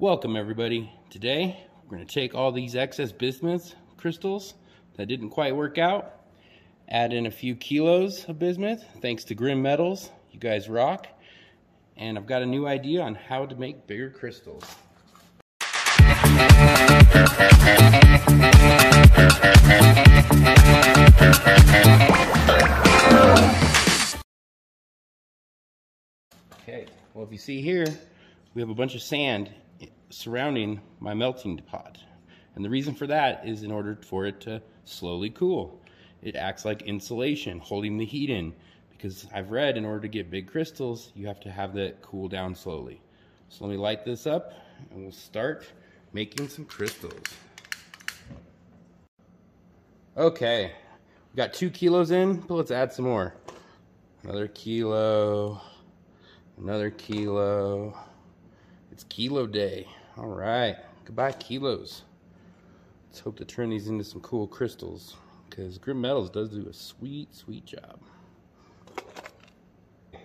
Welcome everybody. Today we're going to take all these excess bismuth crystals that didn't quite work out, add in a few kilos of bismuth thanks to Grimm Metals. You guys rock. And I've got a new idea on how to make bigger crystals. Okay, well if you see here, we have a bunch of sand surrounding my melting pot. And the reason for that is in order for it to slowly cool. It acts like insulation, holding the heat in. Because I've read in order to get big crystals, you have to have that cool down slowly. So let me light this up and we'll start making some crystals. Okay, we got two kilos in, but let's add some more. Another kilo, another kilo. It's kilo day. All right, goodbye kilos. Let's hope to turn these into some cool crystals because Grimm Metals does do a sweet, sweet job.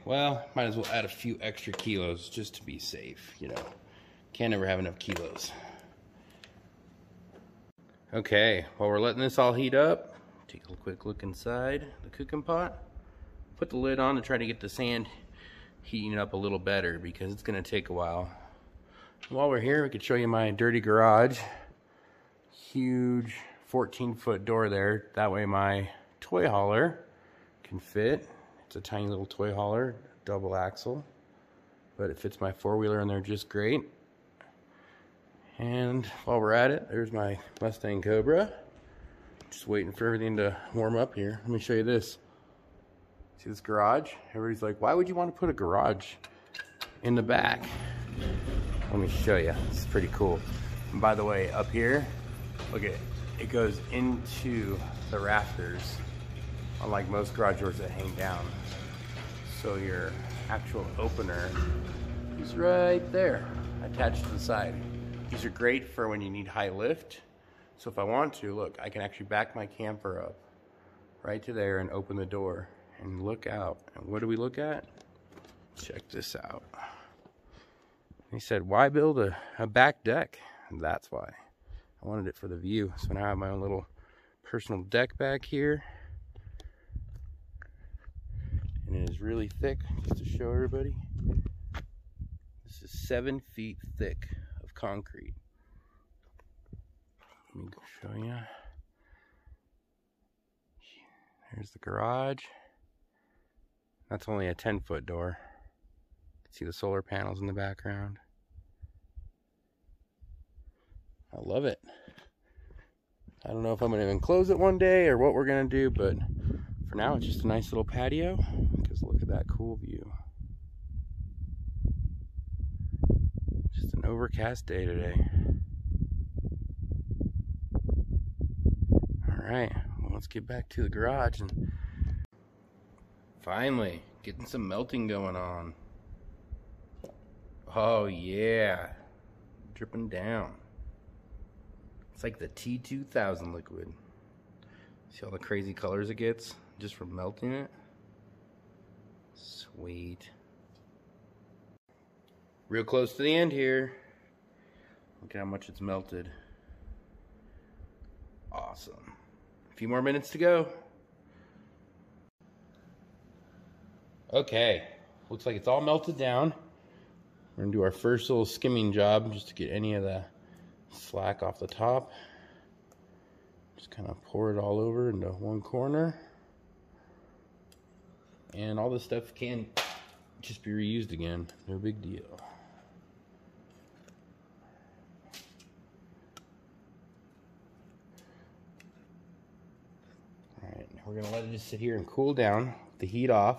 Well, might as well add a few extra kilos just to be safe, you know. Can't ever have enough kilos. Okay, while we're letting this all heat up, take a quick look inside the cooking pot. Put the lid on to try to get the sand heating up a little better because it's going to take a while. While we're here, we could show you my dirty garage. Huge 14 foot door there. That way my toy hauler can fit. It's a tiny little toy hauler, double axle, but it fits my four wheeler in there just great. And while we're at it, there's my Mustang Cobra. Just waiting for everything to warm up here. Let me show you this. See this garage? Everybody's like, why would you want to put a garage in the back? Let me show you. It's pretty cool. And by the way, up here, look at it. It goes into the rafters, unlike most garage doors that hang down. So your actual opener is right there, attached to the side. These are great for when you need high lift. So if I want to, look, I can actually back my camper up right to there and open the door and look out. And what do we look at? Check this out. He said, why build a, a back deck? And that's why. I wanted it for the view. So now I have my own little personal deck back here. And it is really thick, just to show everybody. This is seven feet thick of concrete. Let me show you. There's the garage. That's only a 10 foot door. See the solar panels in the background. I love it. I don't know if I'm going to even close it one day or what we're going to do, but for now it's just a nice little patio because look at that cool view. Just an overcast day today. Alright, well, let's get back to the garage and finally getting some melting going on. Oh yeah, dripping down. It's like the T2000 liquid. See all the crazy colors it gets just from melting it? Sweet. Real close to the end here. Look how much it's melted. Awesome. A few more minutes to go. Okay, looks like it's all melted down. We're gonna do our first little skimming job just to get any of the slack off the top. Just kind of pour it all over into one corner. And all this stuff can just be reused again. No big deal. All right, we're gonna let it just sit here and cool down, the heat off,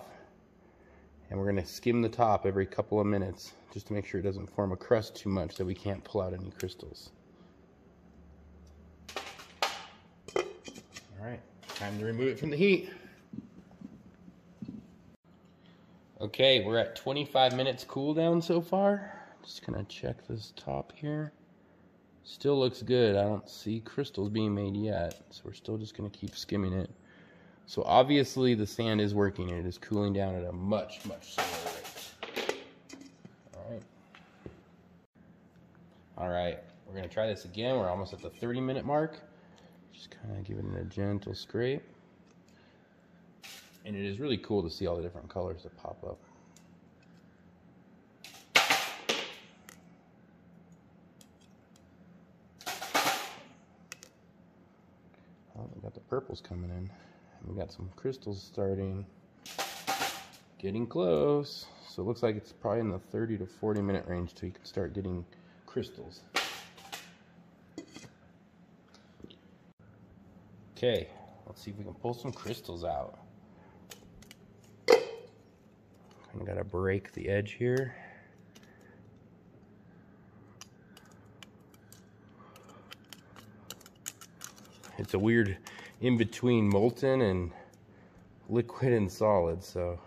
and we're gonna skim the top every couple of minutes just to make sure it doesn't form a crust too much that we can't pull out any crystals. All right, time to remove it from the heat. Okay, we're at 25 minutes cool down so far. Just gonna check this top here. Still looks good. I don't see crystals being made yet, so we're still just gonna keep skimming it. So obviously the sand is working. and It is cooling down at a much, much slower rate. All right. All right, we're gonna try this again. We're almost at the 30 minute mark. Just kind of giving it a gentle scrape. And it is really cool to see all the different colors that pop up. Oh, we got the purples coming in. We got some crystals starting. Getting close. So it looks like it's probably in the 30 to 40 minute range till you can start getting crystals. Okay, let's see if we can pull some crystals out. I gotta break the edge here. It's a weird in between molten and liquid and solid, so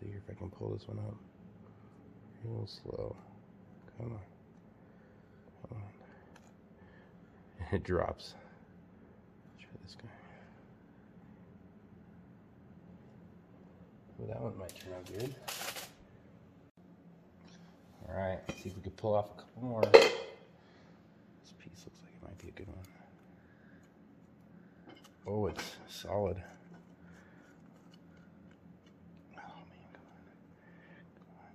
see if I can pull this one up. Real slow. Come on. Come on. it drops. Try this guy. Well, that one might turn out good. Alright, see if we can pull off a couple more. This piece looks like it might be a good one. Oh, it's solid. Oh man, come on. Come on.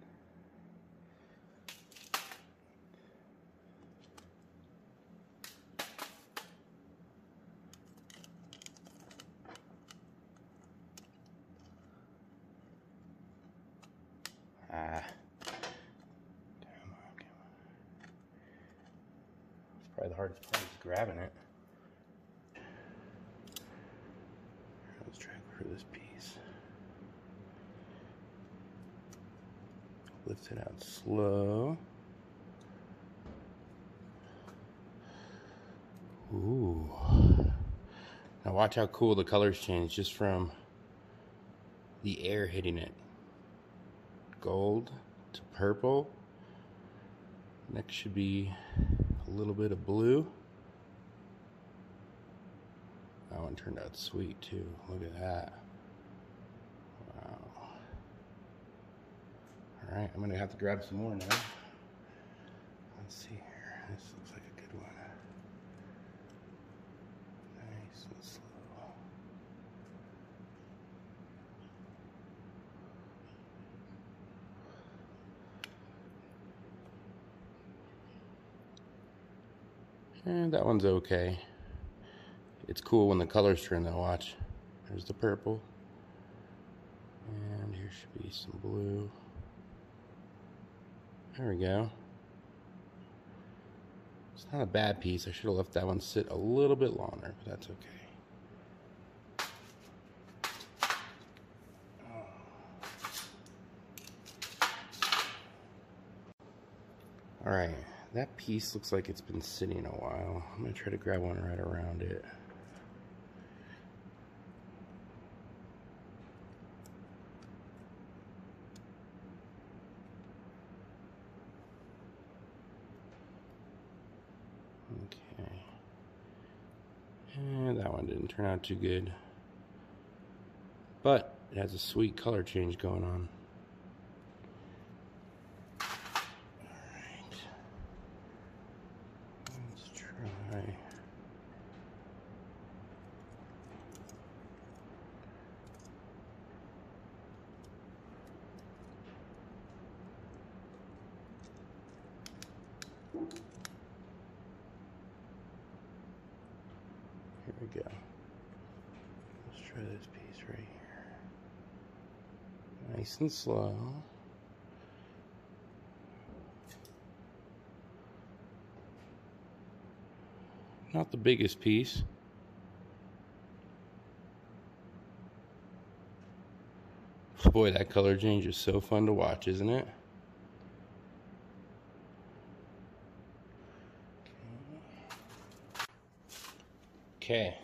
Ah. Come on, come on. It's probably the hardest part is grabbing it. Let's try for this piece. Lift it out slow. Ooh. Now watch how cool the colors change just from the air hitting it. Gold to purple. Next should be a little bit of blue. That one turned out sweet too. Look at that. All right, I'm gonna have to grab some more now. Let's see here. This looks like a good one. Nice and slow. And that one's okay. It's cool when the colors turn though, watch. There's the purple. And here should be some blue. There we go. It's not a bad piece. I should have left that one sit a little bit longer, but that's okay. All right, that piece looks like it's been sitting a while. I'm gonna try to grab one right around it. Okay. And that one didn't turn out too good. But it has a sweet color change going on. Alright. Let's try we go. Let's try this piece right here. Nice and slow. Not the biggest piece. Boy, that color change is so fun to watch, isn't it? Okay.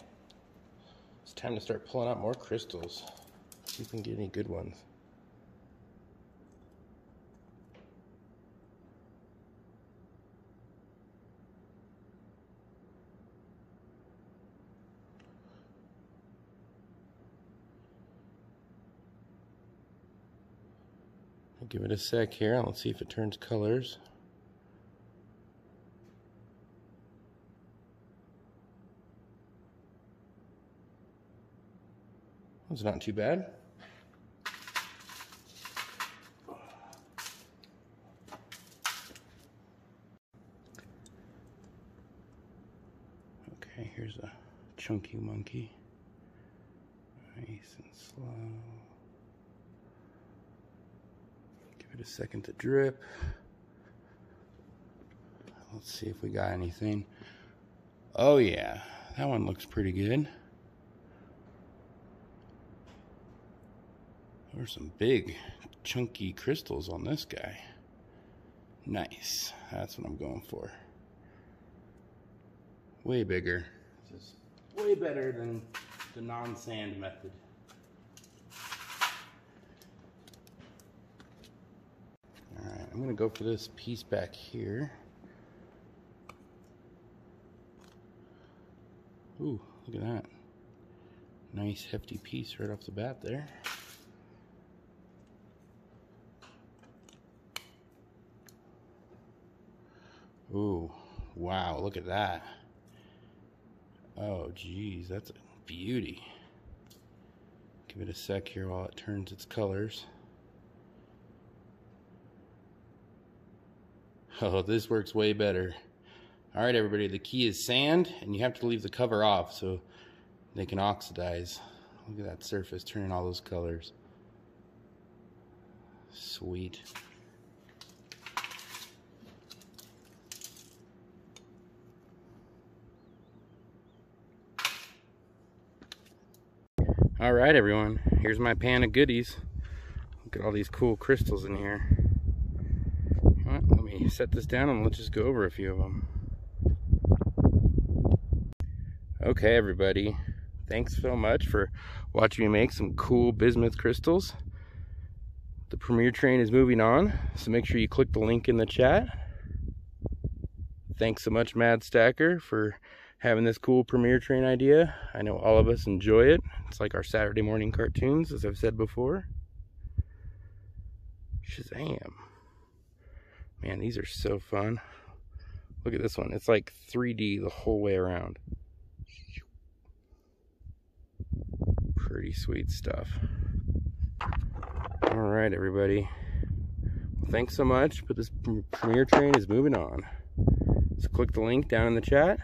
Time to start pulling out more crystals. See if we can get any good ones. Give it a sec here. Let's see if it turns colors. That's not too bad. Okay, here's a chunky monkey. Nice and slow. Give it a second to drip. Let's see if we got anything. Oh yeah, that one looks pretty good. There's some big chunky crystals on this guy. Nice, that's what I'm going for. Way bigger. This is way better than the non-sand method. Alright, I'm gonna go for this piece back here. Ooh, look at that. Nice hefty piece right off the bat there. Ooh, wow, look at that. Oh, geez, that's a beauty. Give it a sec here while it turns its colors. Oh, this works way better. All right, everybody, the key is sand, and you have to leave the cover off so they can oxidize. Look at that surface turning all those colors. Sweet. All right, everyone, here's my pan of goodies. Look at all these cool crystals in here. Let me set this down and let's just go over a few of them. Okay, everybody. Thanks so much for watching me make some cool bismuth crystals. The premiere train is moving on, so make sure you click the link in the chat. Thanks so much, Mad Stacker, for having this cool premiere train idea. I know all of us enjoy it. It's like our Saturday morning cartoons, as I've said before. Shazam. Man, these are so fun. Look at this one. It's like 3D the whole way around. Pretty sweet stuff. All right, everybody. Thanks so much, but this premiere train is moving on. So click the link down in the chat.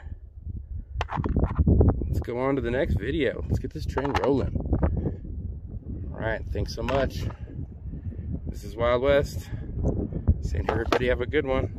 Go on to the next video. Let's get this train rolling. All right, thanks so much. This is Wild West. Saying everybody have a good one.